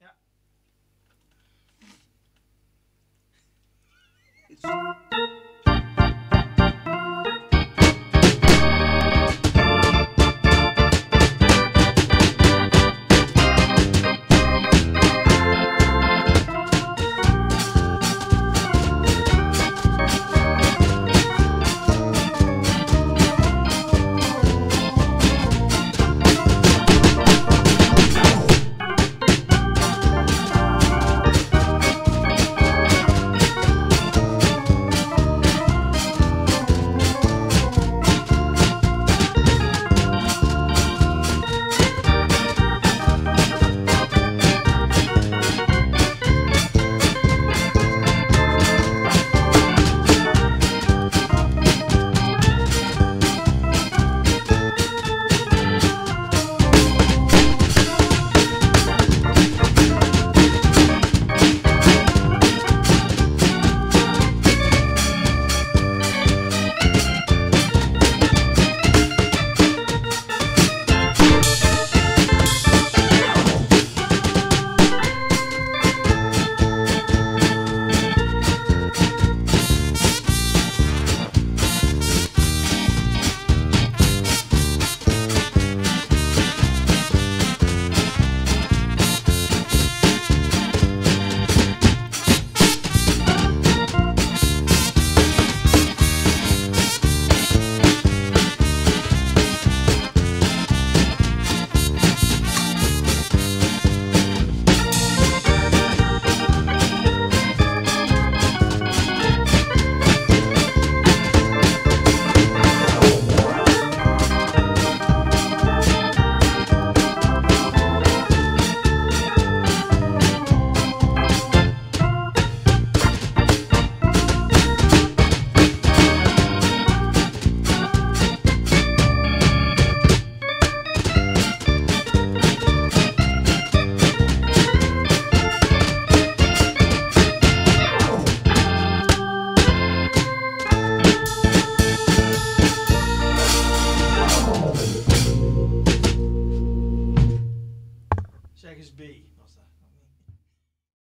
Ja. is B.